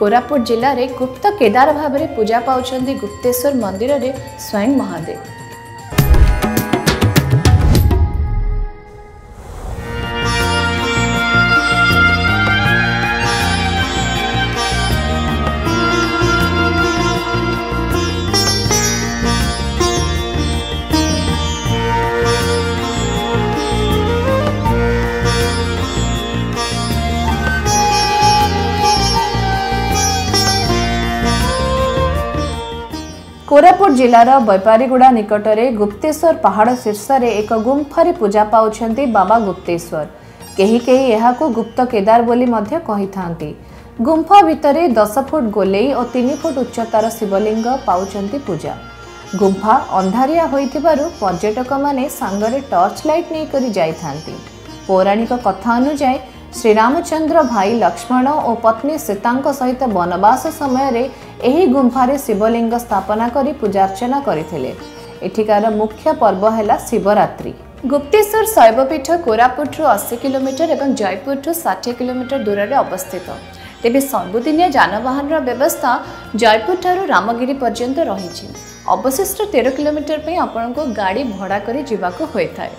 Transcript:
କୋରାପୁଟ ଜିଲ୍ଲାରେ ଗୁପ୍ତ କେଦାର ଭାବରେ ପୂଜା ପାଉଛନ୍ତି ଗୁପ୍ତେଶ୍ୱର ମନ୍ଦିରରେ ସ୍ୱୟଂ ମହାଦେବ। କୋରାପୁଟ ଜିଲ୍ଲାର ବୈପାରିଗୁଡ଼ା ନିକଟରେ ଗୁପ୍ତେଶ୍ୱର ପାହାଡ଼ ଶୀର୍ଷରେ ଏକ ଗୁମ୍ଫାରେ ପୂଜା ପାଉଛନ୍ତି ବାବା ଗୁପ୍ତେଶ୍ୱର। କେହି କେହି ଏହାକୁ ଗୁପ୍ତ କେଦାର ବୋଲି ମଧ୍ୟ କହିଥାନ୍ତି। ଗୁମ୍ଫା ଭିତରେ ଦଶ ଫୁଟ ଗୋଲେଇ ଓ ତିନି ଫୁଟ ଉଚ୍ଚତାର ଶିବଲିଙ୍ଗ ପାଉଛନ୍ତି ପୂଜା। ଗୁମ୍ଫା ଅନ୍ଧାରିଆ ହୋଇଥିବାରୁ ପର୍ଯ୍ୟଟକମାନେ ସାଙ୍ଗରେ ଟର୍ଚ୍ଚ ଲାଇଟ୍ ନେଇକରି ଯାଇଥାନ୍ତି। ପୌରାଣିକ କଥା ଅନୁଯାୟୀ ଶ୍ରୀରାମଚନ୍ଦ୍ର ଭାଇ ଲକ୍ଷ୍ମଣ ଓ ପତ୍ନୀ ସୀତାଙ୍କ ସହିତ ବନବାସ ସମୟରେ ଏହି ଗୁମ୍ଫାରେ ଶିବଲିଙ୍ଗ ସ୍ଥାପନା କରି ପୂଜାର୍ଚ୍ଚନା କରିଥିଲେ। ଏଠିକାର ମୁଖ୍ୟ ପର୍ବ ହେଲା ଶିବରାତ୍ରି। ଗୁପ୍ତେଶ୍ୱର ଶୈବପୀଠ କୋରାପୁଟରୁ ଅଶୀ କିଲୋମିଟର ଏବଂ ଜୟପୁରଠୁ ଷାଠିଏ କିଲୋମିଟର ଦୂରରେ ଅବସ୍ଥିତ। ତେବେ ସବୁଦିନିଆ ଯାନବାହନର ବ୍ୟବସ୍ଥା ଜୟପୁରଠାରୁ ରାମଗିରି ପର୍ଯ୍ୟନ୍ତ ରହିଛି। ଅବଶିଷ୍ଟ ତେର କିଲୋମିଟର ପାଇଁ ଆପଣଙ୍କୁ ଗାଡ଼ି ଭଡ଼ା କରି ଯିବାକୁ ହୋଇଥାଏ।